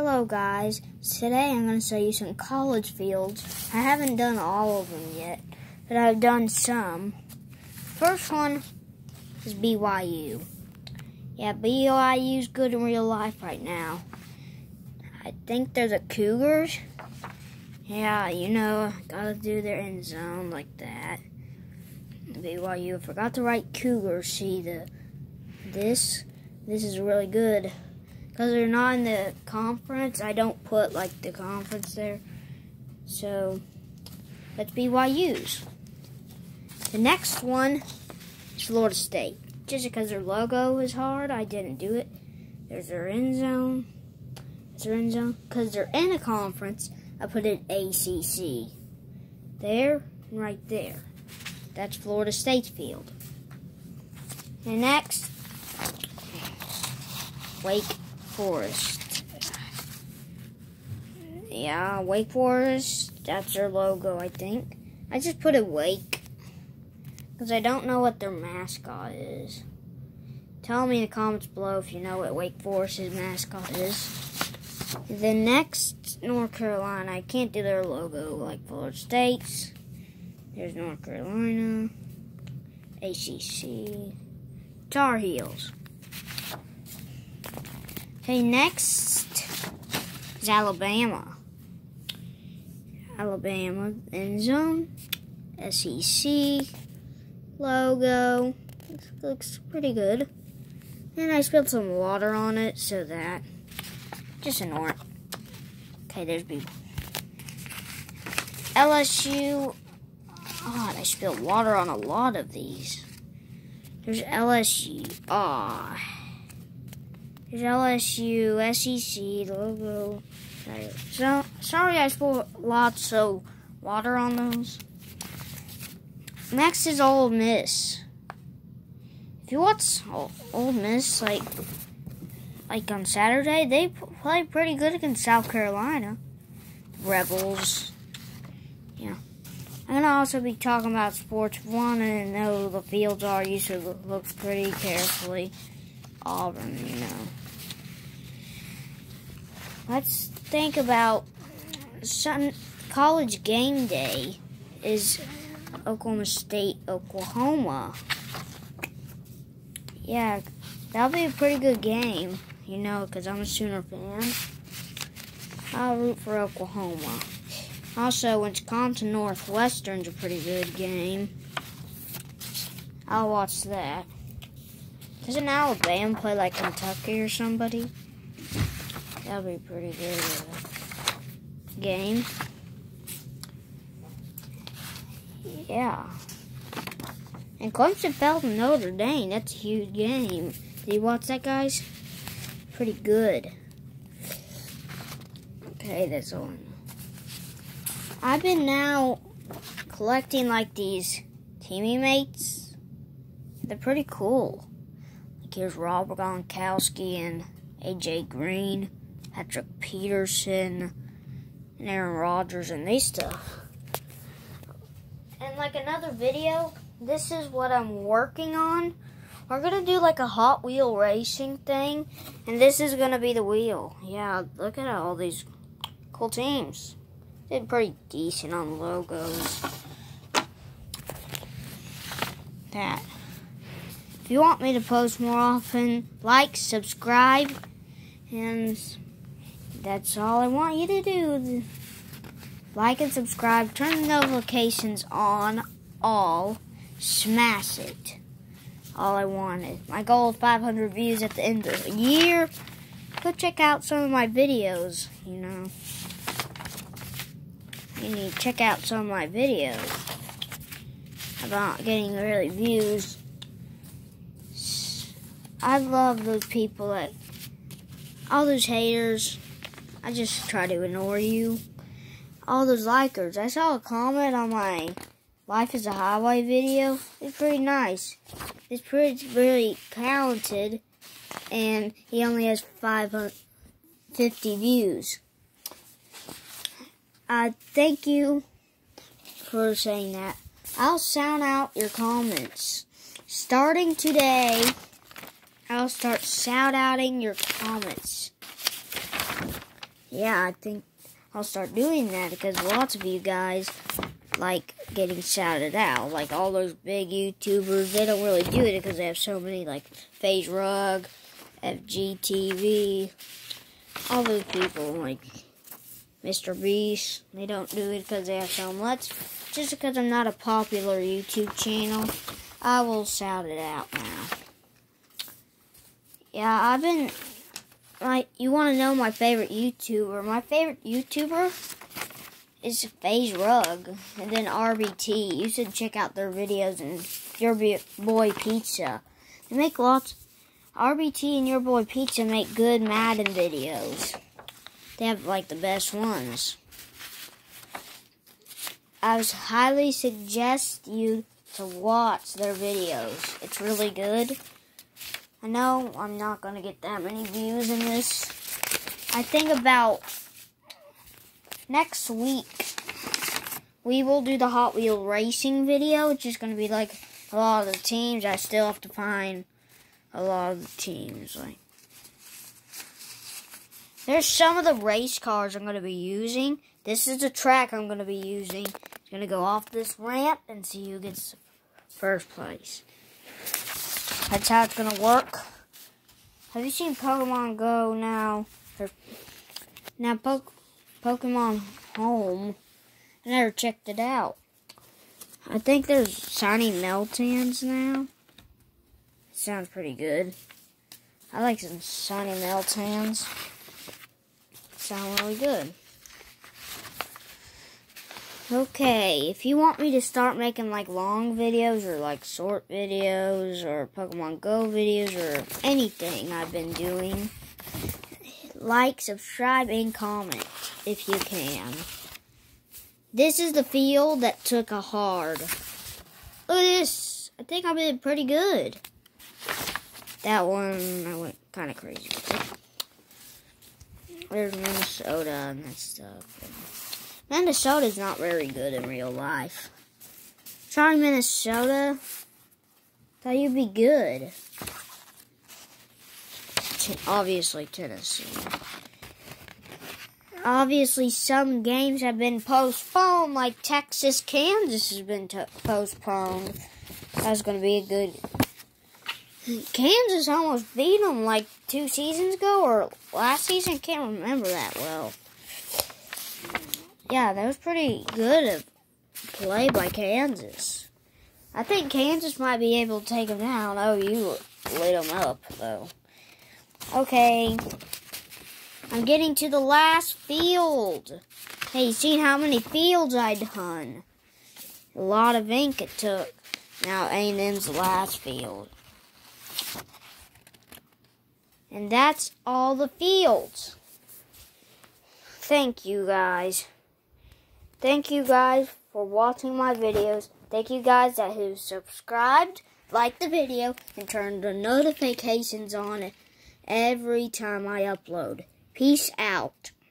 Hello guys, today I'm going to show you some college fields. I haven't done all of them yet, but I've done some. First one is BYU. Yeah, BYU's good in real life right now. I think they're the Cougars. Yeah, you know, gotta do their end zone like that. BYU, I forgot to write Cougars. See the this, this is really good because they're not in the conference. I don't put like the conference there. So let's BYU's. The next one is Florida State. Just because their logo is hard, I didn't do it. There's their end zone. Their end zone. Because they're in a conference, I put it ACC. There right there. That's Florida State's field. And next, Wake Forest. Yeah, Wake Forest, that's their logo, I think. I just put a Wake because I don't know what their mascot is. Tell me in the comments below if you know what Wake Forest's mascot is. The next, North Carolina. I can't do their logo like Florida State's. There's North Carolina, ACC, Tar Heels. Okay, next is Alabama. Alabama end zone, SEC logo. looks pretty good. And I spilled some water on it so that just ignore it. Okay, there's B. LSU. God, I spilled water on a lot of these. There's LSU. Ah. Oh. LSU, SEC, logo. So, sorry I spilled lots of water on those. Next is Ole Miss. If you watch Ole Miss, like, like on Saturday, they play pretty good against South Carolina. Rebels. Yeah. I'm going to also be talking about sports. Want to know the fields are. You should look pretty carefully. Auburn, you know. Let's think about some college game day is Oklahoma State, Oklahoma. Yeah, that'll be a pretty good game, you know, because I'm a Sooner fan. I'll root for Oklahoma. Also, Wisconsin Northwestern's a pretty good game. I'll watch that. Doesn't Alabama play like Kentucky or somebody? That'd be pretty good uh, game. Yeah. And Clemson fell to Notre Dame. That's a huge game. Did you watch that, guys? Pretty good. Okay, that's all. I've been now collecting like these teammates. They're pretty cool. Here's Robert Gronkowski and AJ Green, Patrick Peterson, and Aaron Rodgers and these stuff. And like another video, this is what I'm working on. We're gonna do like a Hot Wheel racing thing, and this is gonna be the wheel. Yeah, look at all these cool teams. Did pretty decent on logos. That. If you want me to post more often, like, subscribe, and that's all I want you to do. Like and subscribe, turn the notifications on, all, smash it. All I wanted. My goal of 500 views at the end of the year. Go check out some of my videos, you know. You need to check out some of my videos about getting early views. I love those people that, all those haters, I just try to ignore you. All those likers. I saw a comment on my Life is a Highway video. It's pretty nice. It's pretty really talented, and he only has 550 views. Uh, thank you for saying that. I'll sound out your comments. Starting today, I'll start shout outing your comments. yeah, I think I'll start doing that because lots of you guys like getting shouted out. Like all those big YouTubers, they don't really do it because they have so many, like FaZe Rug, FGTV, all those people, like Mr. Beast. They don't do it because they have so much. Just because I'm not a popular YouTube channel, I will shout it out now. Yeah, I've been like, you want to know my favorite YouTuber? My favorite YouTuber is FaZe Rug, and then RBT. You should check out their videos and Your Boy Pizza. They make lots. RBT and Your Boy Pizza make good Madden videos. They have like the best ones. I would highly suggest you to watch their videos. It's really good. I know I'm not going to get that many views in this. I think about next week we will do the Hot Wheel racing video, which is going to be like a lot of the teams. I still have to find a lot of the teams. Like There's some of the race cars I'm going to be using. This is the track I'm going to be using. It's going to go off this ramp and see who gets first place. That's how it's to work. Have you seen Pokemon Go now? Or, now, po Pokemon Home. I never checked it out. I think there's shiny Meltans now. Sounds pretty good. I like some shiny Meltans. Sound really good. Okay, if you want me to start making like long videos or like short videos or Pokemon Go videos or anything I've been doing, like, subscribe, and comment if you can. This is the field that took a hard. Look at this. I think I did pretty good. That one, I went kind of crazy. There's Minnesota and that stuff. Minnesota's not very good in real life. Sorry, Minnesota. Thought you'd be good. Obviously, Tennessee. Obviously, some games have been postponed, like Texas, Kansas has been postponed. That's going to be a good. Kansas almost beat them like two seasons ago or last season. Can't remember that well yeah, that was pretty good play by Kansas. I think Kansas might be able to take them down. Oh, you lit them up, though. Okay. I'm getting to the last field. Hey, you seen how many fields I done? A lot of ink it took. Now A&M's last field. And that's all the fields. Thank you, guys. Thank you guys for watching my videos. Thank you guys that who subscribed, liked the video, and turned the notifications on every time I upload. Peace out.